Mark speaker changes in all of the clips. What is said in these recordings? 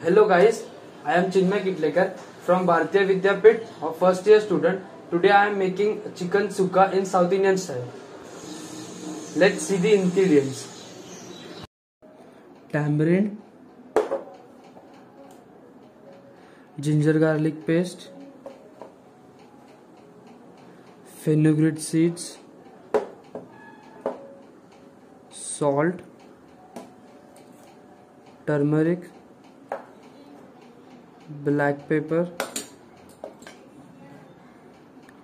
Speaker 1: Hello guys I am Chinmay Kitlekar from Bharatiya Vidyapeeth और first year student today I am making chicken sukha in South Indian style let see the ingredients tamarind ginger garlic paste fenugreek seeds salt turmeric black pepper,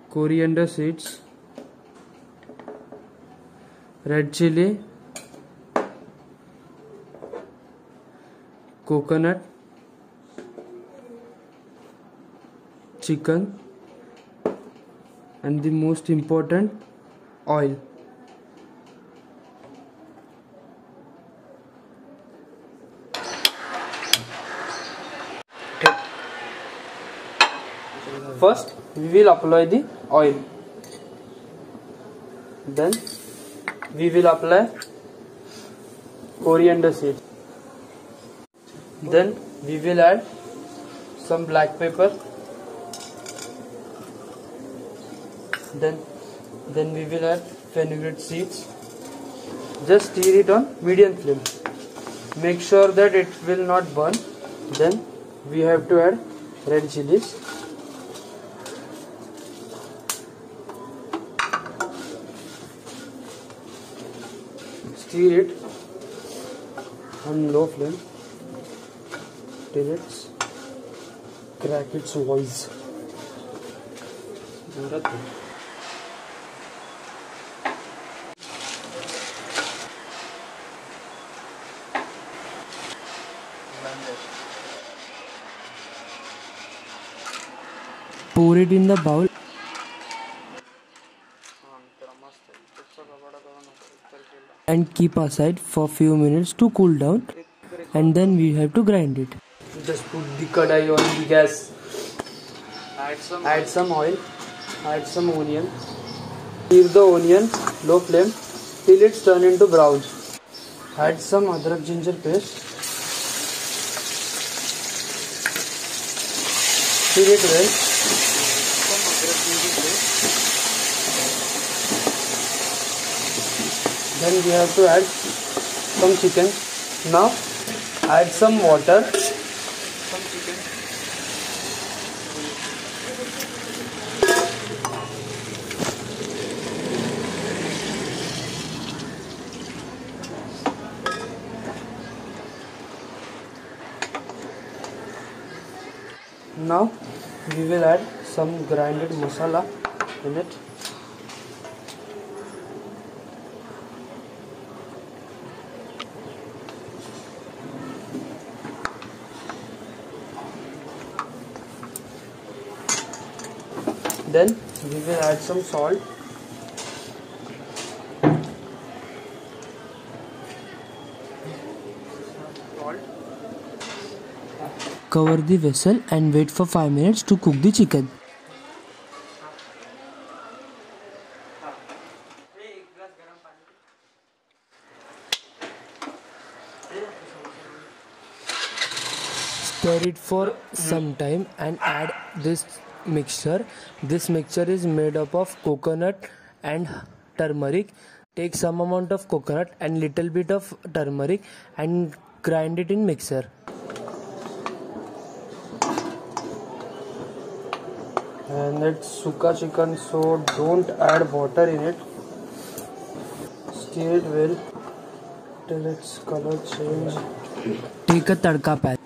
Speaker 1: coriander seeds, red chili, coconut, chicken, and the most important oil. First, we will apply the oil. Then, we will apply coriander seeds. Then, we will add some black pepper. Then, then we will add fenugreek seeds. Just stir it on medium flame. Make sure that it will not burn. Then, we have to add red chilies. Stir it on low flame. Till it's crack its voice.
Speaker 2: Pour it in the bowl and keep aside for few minutes to cool down and then we have to grind it.
Speaker 1: Just put the kadai on the gas. Add some, add some oil. Add some onion. Leave the onion low flame till it's turned into brown. Add some adrak ginger paste. Stir it well. Then we have to add some chicken. Now add some water. Some chicken. Now we will add some grinded masala in it. Then we will add some salt.
Speaker 2: Cover the vessel and wait for 5 minutes to cook the chicken. Stir it for some time and add this mixture. This mixture is made up of coconut and turmeric. Take some amount of coconut and little bit of turmeric and grind it in mixer.
Speaker 1: and it's suka chicken so don't add water in it stir it well till its color change
Speaker 2: Take a tadka pan.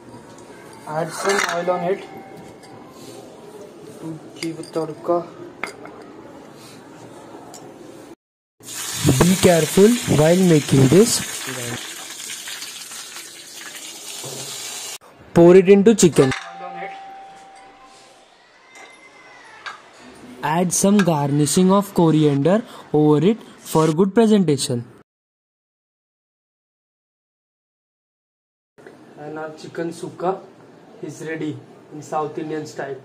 Speaker 1: add some oil on it
Speaker 2: give tadka careful while making this pour
Speaker 1: it into chicken
Speaker 2: add some garnishing of coriander over it for good presentation
Speaker 1: and our chicken sukka is ready in South Indian style